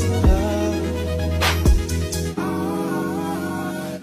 crazy love. Ah,